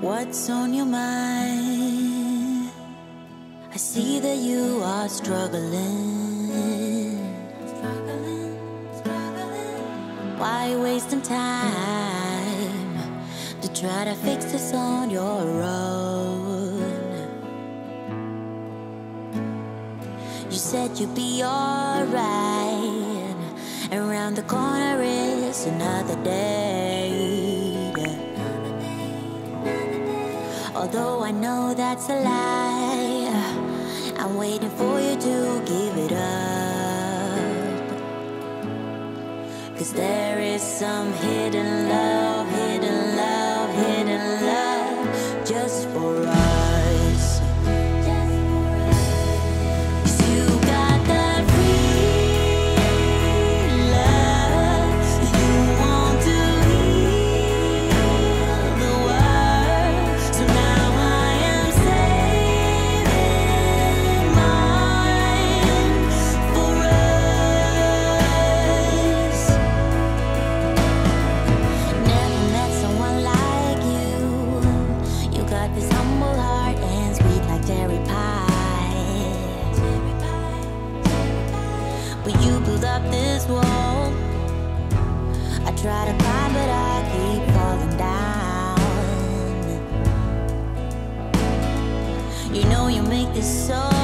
what's on your mind. I see that you are struggling. Why wasting time to try to fix this on your own? You said you'd be alright. Around the corner is another day. Although I know that's a lie, I'm waiting for you to give it up. Cause there is some hidden love, hidden Got this humble heart and sweet like cherry pie. But you build up this wall. I try to climb, but I keep falling down. You know you make this so